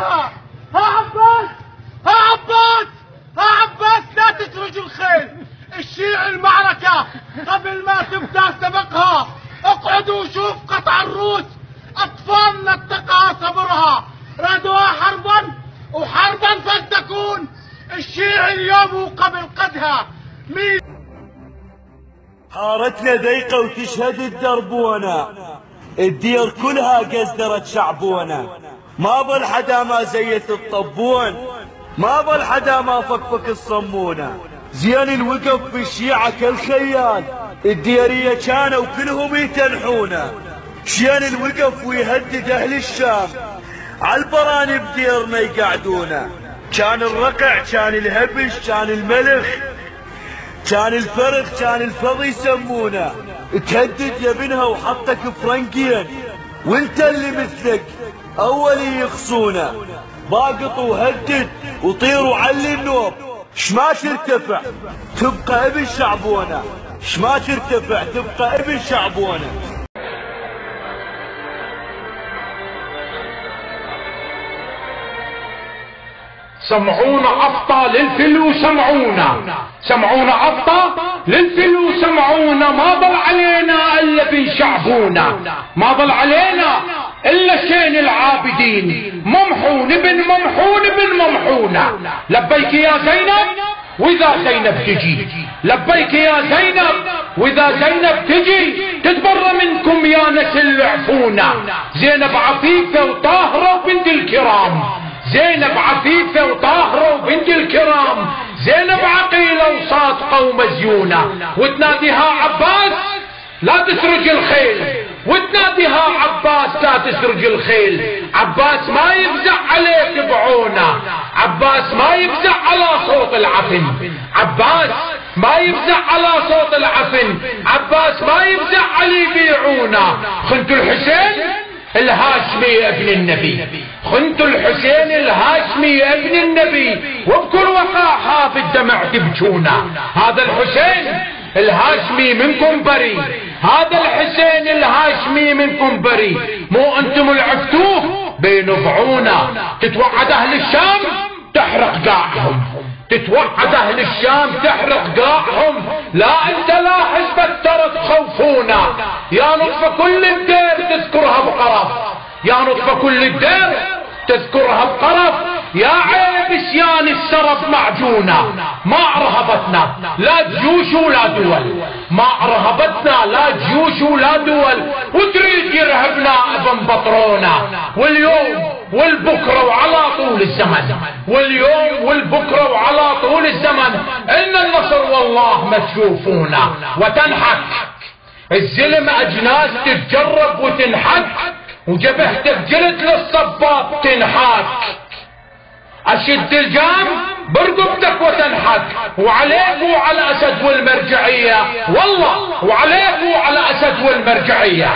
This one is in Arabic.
ها عباس ها عباس ها عباس لا تسرج الخيل. الشيع المعركة قبل ما تبدأ سبقها. اقعدوا وشوف قطع الروس. اطفالنا اتقى صبرها. رادوها حربا وحربا فلتكون. الشيع اليوم وقبل قدها. مين؟ حارتنا ضيقة وتشهد الدربونة الدير كلها قزدرت شعبونة ما ظل حدا ما زيت الطبون ما ظل حدا ما فكفك الصمونة. زين الوقف بالشيعة كالخيال الديرية كانوا كلهم يتنحونه شين الوقف ويهدد أهل الشام عالبراني بديرنا يقعدونه كان الرقع كان الهبش كان الملخ كان الفرخ كان الفضي يسمونه. تهدد يا بنها وحطك فرنكين وانت اللي مثلك. اول يخصونه باقط وهدد وطير وعلي النوب. شما ترتفع تبقى ابن شعبونه شما ترتفع تبقى ابن شعبونه سمعونا عفطة للفلو سمعونا سمعونا عفطة للفلو سمعونا ما ضل علينا إلا بنشعبونا ما ضل علينا إلا شين العابدين. ممحون ابن ممحون ابن ممحونا لبيك يا زينب وإذا زينب تجي. لبيك يا زينب وإذا زينب تجي تتبرى منكم يا نسل عفونا زينب عفيفة وطاهرة وبنت الكرام. زينب عفيفة وطاهرة وبنت الكرام. زينب عقيلة وصادقة ومزيونة. وتناديها عباس لا تسرج الخيل. وتناديها عباس لا تسرج الخيل. عباس ما يفزع عليك بعونه. عباس ما يفزع على صوت العفن. عباس ما يفزع على صوت العفن. عباس ما يفزع علي يبيعونه خنت الحسين؟ الهاشمي ابن النبي. خنت الحسين الهاشمي ابن النبي. وبكل وقاحة في الدمع تبكونا هذا الحسين الهاشمي منكم بري هذا الحسين الهاشمي منكم بري مو أنتم العفتوه بينفعونا. تتوعد أهل الشام؟ تحرق قاعهم تتوعد أهل الشام؟ تحرق قاعهم لا أنت لا حزب ترى تخوفونا يا نطف كل الدير تذكرها بقرف. يا نطف كل الدير تذكرها بقرف. يا عيب إسيان السرب معجونة ما رهبتنا لا جيوش ولا دول. ما رهبتنا لا جيوش ولا دول. وتريد يرهبنا أبن بطرونا واليوم والبكرة وعلى طول الزمن. واليوم والبكرة وعلى طول الزمن. إن النصر والله ما تشوفونا وتنحك. الزلم أجناس تتجرب وتنحك. وجبهتك جلد للصباب تنحك. اشد الجام برقبتك وتنحك وعليك وعلى أسد والمرجعية. والله وعليك وعلى أسد والمرجعية.